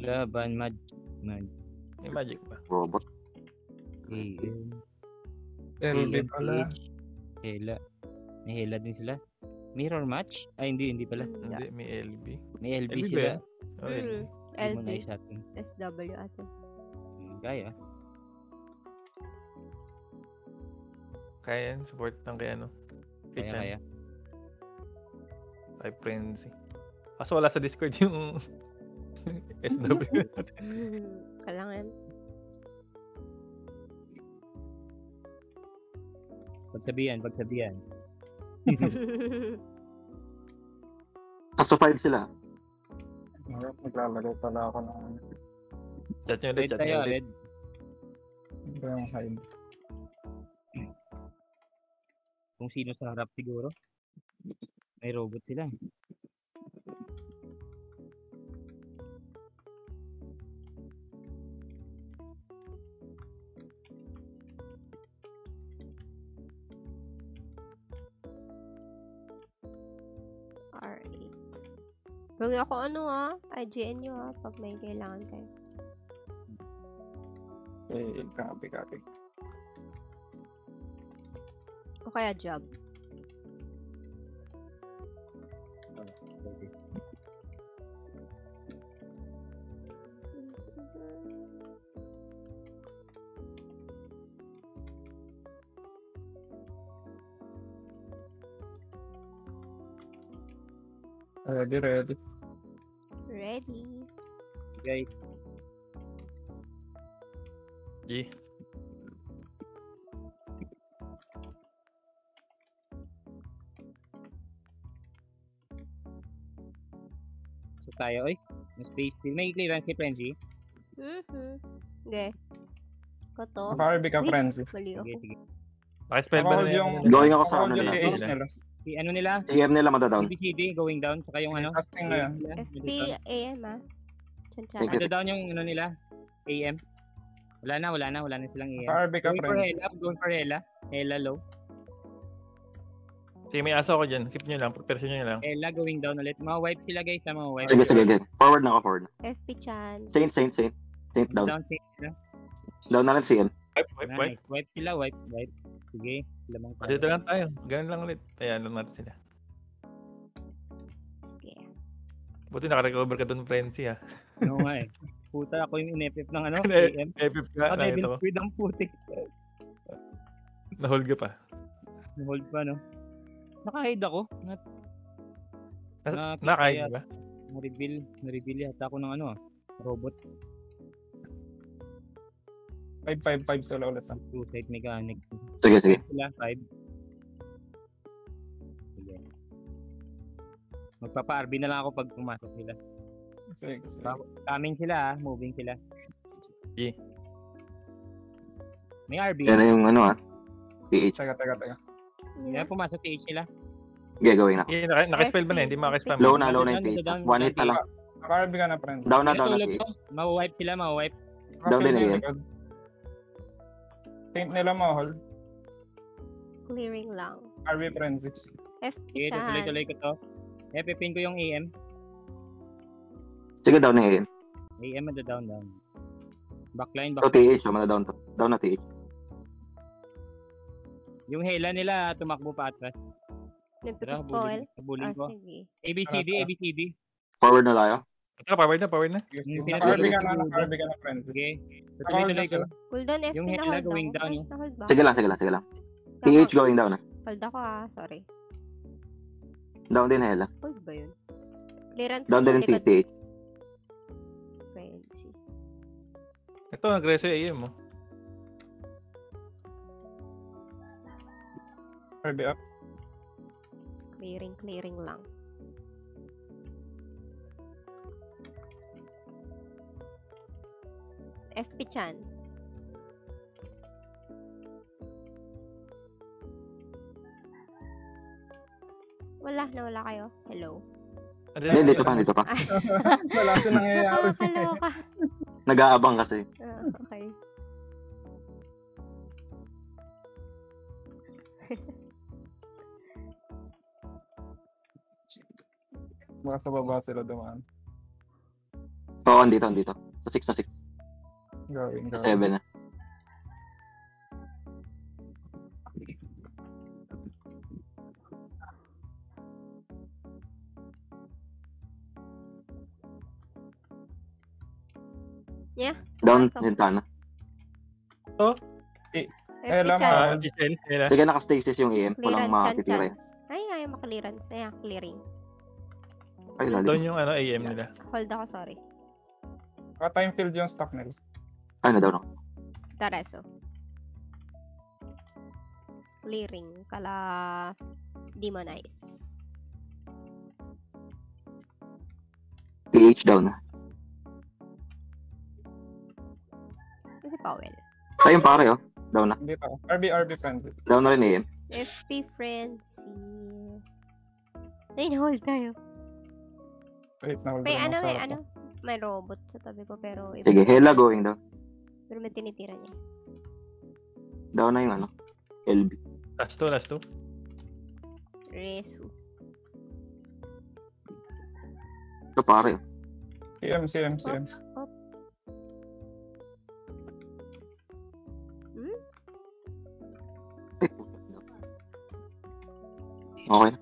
Laban, Mad. Mad. May magic pa. Robot. AM. LB pala. Hela. May Hela din sila. Mirror match? Ay, hindi, hindi pala. Hindi, may LB. May LB LB ba sila. yan? Oh, LB. Mm, Hindi mo LB. na isatin. SW ate. Hmm, Kaya. Kaya yan, support ng kay ano. Kay Kaya, kaya. Kay Frenzy. Kaso wala sa Discord yung SW natin. Kailangan. Pagsabihan, pagsabihan. Kaso 5 sila. Mag- Maglalagay pala ako ng Chat nyo ulit, chat nyo ulit. ano yung hide. Kung sino sa harap siguro. May robot sila. Huwag ako ano ah. IGN nyo ah. Pag may kailangan kayo. Eh, copy, copy. O kaya job. Ready, ready. Ready. Guys, G. so tayo. Oy, may space still. May clearance kay Frenzy. Mhm. Okay. Koto. Ka, Uy. Frenzy. Mali Sige, ako. sige. Naka-spell ba Naka-hold na yung... yan? Going ako sa ano nila. Si ano nila? AM nila madadown. ABCD going down. Saka yung ano? Casting na yan. FP AM ah. You. Madadown yung ano nila? AM. Wala na, wala na. Wala na silang AM. Naka-RB ka, Going for. Hela. Going for Hela. Hela low. Sige, may aso ako dyan. Keep nyo lang. Preparation nyo lang. Hela going down ulit. Mga wipe sila guys. Mga wipe. Sige, sige, sige. Forward na ako, forward. FP chan. Saint, Saint, Saint. Saint down. Down sila. Down na lang CM. Wipe, wipe, wipe. Nice. Wipe sila, wipe, wipe. Sige. Lamang Ah, Dito lang tayo. Ganun lang ulit. Ayan lang natin sila. Sige. Buti naka-recover ka dun, Frenzy ha. Oo nga eh. Puta ako yung inepip ng ano, AM. FF ka. Ako Devil Nakita ko. Squid ang putik. Na-hold ka pa. Hold pa, no? Naka-hide ako. Na, Nakita Nakain yata. ba? na-reveal, na-reveal yata ako ng ano ah. Robot. 555 sila ulit. ah. Two-side mechanic. Sige, sige. Sila, five. Sige. Magpapa-RB na lang ako pag pumasok sila. Sige, sige. Coming sila ah, moving sila. Sige. May RB. Yan na yung ano ah. TH. Teka, teka, teka. Kaya pumasok TH sila. Okay, going na. Eh, naka- naka-spell ba na? Hindi maka-spam. Low na, low na yung TH. One hit na lang. Naka-RB ka na, Frenzy. Down na, down na TH. Mawipe sila, mawipe. Down din, na likod. Saint nila mo, hold. Clearing lang. RB Frenzy. FP Sige, chan. tuloy-tuloy ko to. Eh, pipin ko yung AM. Sige, down na AM. AM at the down, down. Backline, Ito backline. TH, oh, madadown to. Down na TH. Yung hela nila, tumakbo pa atras. Tara, foil. bullying, bullying Ah, ko. sige. ABCD, Tara, tara. ABCD. Forward na tayo. Tara, forward na, forward na. Yung Naka-RB ka na, naka-RB ka na, Frenzy. Sige. Tuloy-tuloy na ko. Hold on, FP Yung na hela hold going down, eh. ba? Sige lang, sige lang, sige lang. TH going down ah. Hold ako ah, sorry. Down din hela. Hold ba yun? Clearance Down din yung. TH. Frenzy. Ito, nag-reso yung AM mo. RB up. Clearing, clearing lang. FP chan. Wala, nawala kayo. Hello. Hindi, dito pa, dito pa. Wala sa nangyayari. Nakakaloka. Nag-aabang kasi. Ah, okay. Baka sa baba sila dumaan. Oo, andito, andito. Sa 6 sa 6. Going, Sa going. 7 na. Down, Pasok. Sintana. FP Ella, chan. Ah, Giselle, na. Sige, naka-stasis yung EM. Walang makakitira yan. Ay, ayaw maklearance. Ayan, clearing. Ay, lalim. Doon yung ano, AM nila. Hold ako, sorry. Naka-time field yung stock nila. Ay, na daw no. Tareso. Clearing. Kala demonize. TH down na. Si Powell. Tayo yung pare, oh. Down na. Dito ako. RB, RB friendly. Down na rin EM. FP Frenzy. Ay, hold tayo. Wait, na May ano, may ano. May robot sa tabi ko pero iba. Sige, Hela going down. Pero may tinitira niya. Down na yung ano. LB. Last two, last two. Resu. Ito pare, oh. CM, CM, CM. Hmm? Okay.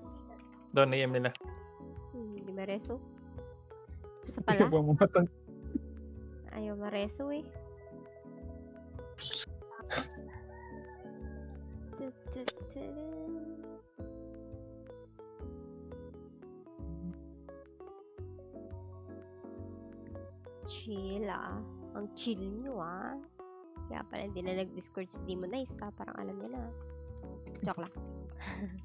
Doon, AM nila. Hmm, Hindi mareso. Sa Ayaw pala. ba matag? Ayaw mareso eh. Chill ah. Ang chill nyo ah. Kaya pala hindi na nag-discord si Demonize ah. Parang alam niya na. Joke lang.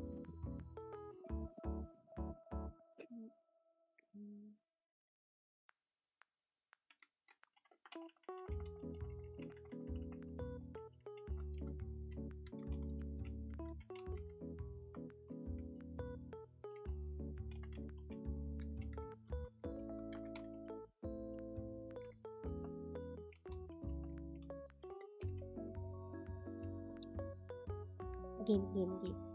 Game, game, game.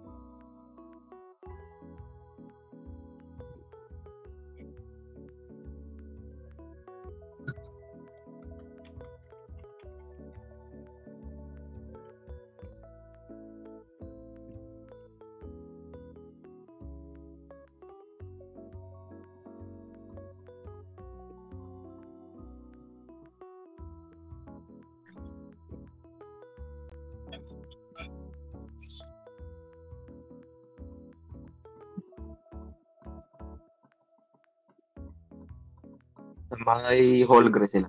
May Holgre sila.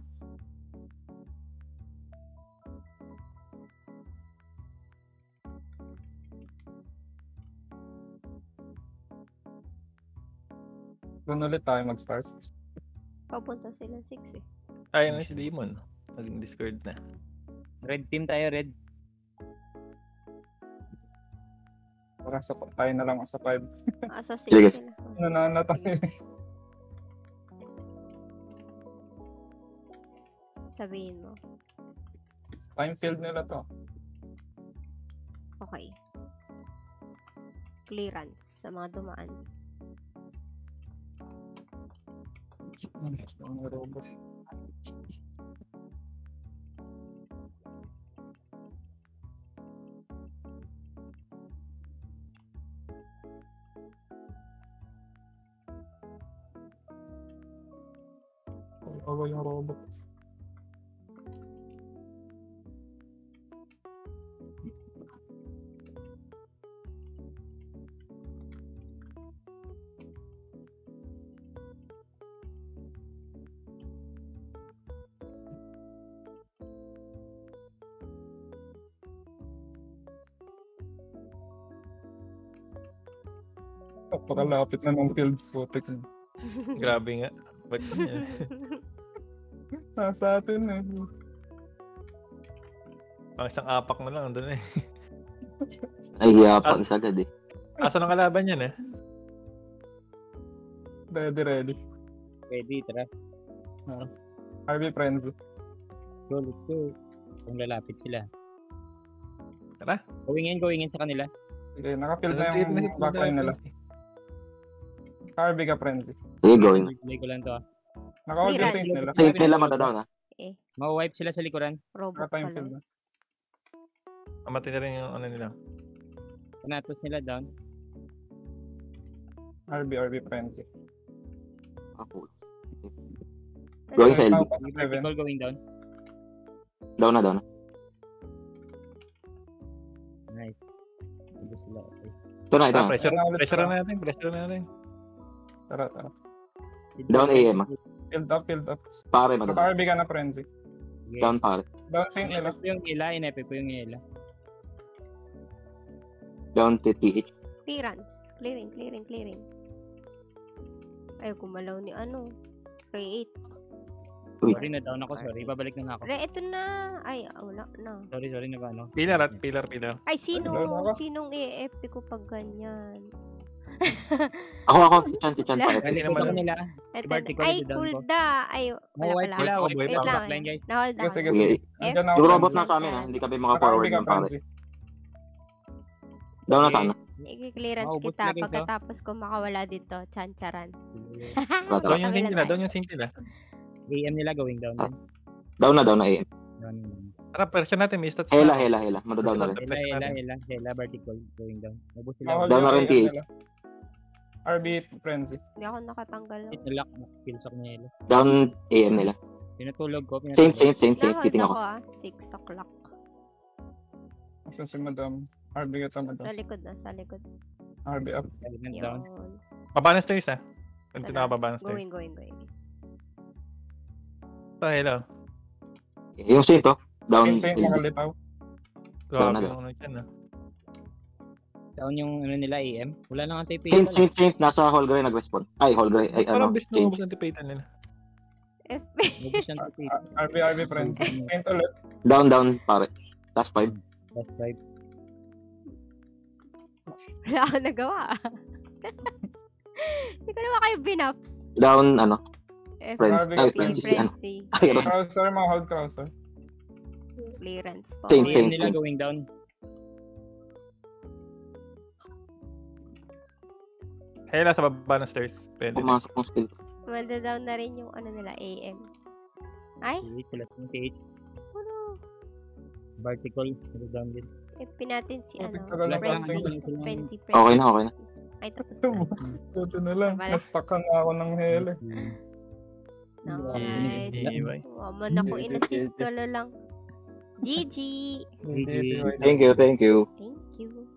Doon ulit tayo mag-start. Papunta sila 6 eh. Ayun na si Demon. Nag-discord na. Red team tayo, red. Para sa tayo na lang sa 5. Ah, sa 6 Sige. sila. Oh, Nanana Sabihin mo. Time field nila to. Okay. Clearance sa mga dumaan. Ang robot. Awa yung robot. Napakalapit na ng field putik. Grabe nga. Ba't? Nasa atin eh. Pang isang apak na lang, doon eh. Ay, hiya pa isa agad eh. Asa ng kalaban yan eh? Ready, ready. Ready, tara. RB friendly. Go, let's go. Kung lalapit sila. Tara. Going in, going in sa kanila. Sige, naka-field na Nag-trip na yung backline nila. RB ka friendly. Sige, going. Play ko lang to ah. Naka-hold yung Tira. Saint nila. Saint nila madadown na. Ma-wipe sila sa likuran. Robot pala. field. Amatay na rin yung ano nila. Panatos nila down. RB, RB frenzy. Ako. Going sa LB. Vertical going down. Down na, down na. Nice. Ito na, ito Ah, na. pressure, ulit, pressure tara. na natin, pressure na natin. Tara, tara. Down AM ah. Field up, field up. Pare madadown. Naka-RB ka na frenzy. Sige. Down pare. Down Saint nila. Inepe yung ila, inepe ko yung ila. Down to TH. Clearance. Clearing, clearing, clearing. Ay, kumalaw ni ano. Ray 8. Uy. Sorry na down ako, sorry. Babalik na nga ako. Ray, ito na. Ay, ah, wala na. Sorry, sorry na ba ano? Pillar at pillar, pillar. Ay, sino? Ako. Sinong EFP ko pag ganyan? Ako, ako. Tichan, tichan pa. Hindi Ito naman. ko nila. Ay, down cool da. Ay, wala pala. Oh, wipe wait sila. lang. Na-hold down. sige, Sige. ako. Yung Robot na sa amin yan. ah. Hindi kami maka-forward ka ng pare. Down na, tana. I-clearance kita pagkatapos ko makawala dito. Chancharan. Doon yung sink nila, doon yung sink nila. AM nila going down din. Down na, down na AM. Down na. Tara, pressure natin, may stats Hela, hela, hela. Madadown na rin. Hela, hela, hela, hela, vertical going down. Ubus sila. Down na rin, TH. Nila. RB frenzy. Hindi ako nakatanggal. Hit na lock, kills ako ni Hela. Down AM nila. Pinatulog ko, Saint, pinatulog. Saint, Saint, Saint. Na-hold Kiting ako ako. ah. 6 o'clock. Asan si madam? RB ka ta, Sa madam. likod na, sa likod. RB up. Silent down. Na stairs ah. Kung Tara. pinakababa na stairs. Going, going, going. Pa, hello. Yung Saint, oh. Down. Saint, Saint, LB. nakalitaw. Down na, Grabe ano dyan ah. Down yung ano nila AM. Wala nang anti-pay. Saint, Saint, Saint. Nasa Holgray nag-respawn. Ay, Holgray. Ay, Parang ano. bis na ubus ang tipatan nila. FP. RB, RB frenzy. Saint ulit. Down, down, pare. Last five. Last five. Wala akong nagawa. Hindi ko naman kayo binaps. Down, ano. FP. Friends. RB Ay, friends. frenzy. Ano. Frenzy. Ay, ano. Crowser, mga hold crowser. Clearance po. Saint, AM Saint, nila going down. Hela sa baba ng stairs. Pwede. Pumasok ng skill. Manda-down na rin yung ano nila, AM. Ay, TH, wala TH. ano? Vertical, wala down din. FP natin si ano. Frenzy. Okay na, okay na. Ay, tapos na. Buti na lang. Wala. Nastakan na ako ng hele. Alright. Waman ako in-assist. Wala lang. GG! Thank you, thank you. Thank you.